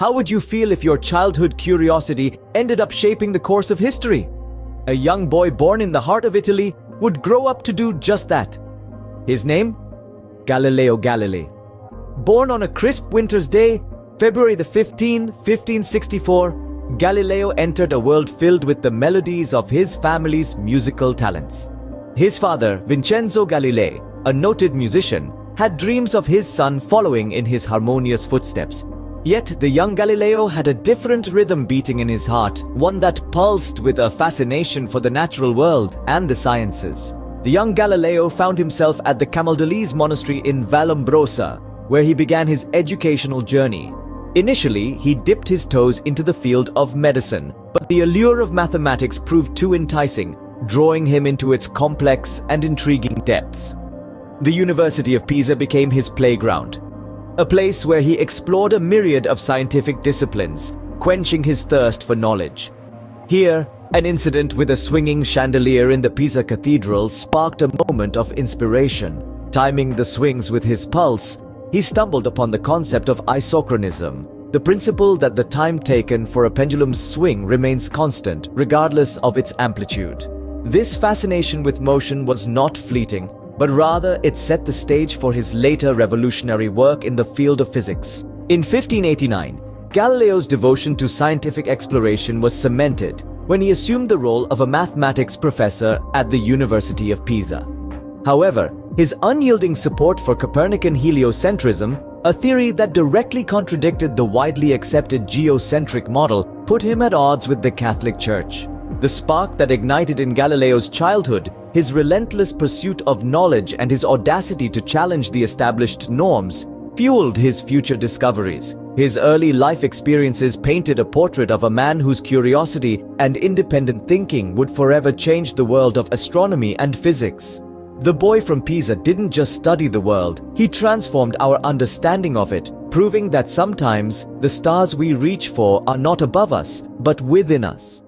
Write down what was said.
How would you feel if your childhood curiosity ended up shaping the course of history? A young boy born in the heart of Italy would grow up to do just that. His name? Galileo Galilei. Born on a crisp winter's day, February the 15, 1564, Galileo entered a world filled with the melodies of his family's musical talents. His father, Vincenzo Galilei, a noted musician, had dreams of his son following in his harmonious footsteps. Yet the young Galileo had a different rhythm beating in his heart, one that pulsed with a fascination for the natural world and the sciences. The young Galileo found himself at the Camaldolese monastery in Vallombrosa, where he began his educational journey. Initially, he dipped his toes into the field of medicine, but the allure of mathematics proved too enticing, drawing him into its complex and intriguing depths. The University of Pisa became his playground, a place where he explored a myriad of scientific disciplines, quenching his thirst for knowledge. Here, an incident with a swinging chandelier in the Pisa Cathedral sparked a moment of inspiration. Timing the swings with his pulse, he stumbled upon the concept of isochronism, the principle that the time taken for a pendulum's swing remains constant regardless of its amplitude. This fascination with motion was not fleeting, but rather it set the stage for his later revolutionary work in the field of physics. In 1589, Galileo's devotion to scientific exploration was cemented when he assumed the role of a mathematics professor at the University of Pisa. However, his unyielding support for Copernican heliocentrism, a theory that directly contradicted the widely accepted geocentric model, put him at odds with the Catholic Church. The spark that ignited in Galileo's childhood his relentless pursuit of knowledge and his audacity to challenge the established norms fueled his future discoveries. His early life experiences painted a portrait of a man whose curiosity and independent thinking would forever change the world of astronomy and physics. The boy from Pisa didn't just study the world, he transformed our understanding of it, proving that sometimes the stars we reach for are not above us, but within us.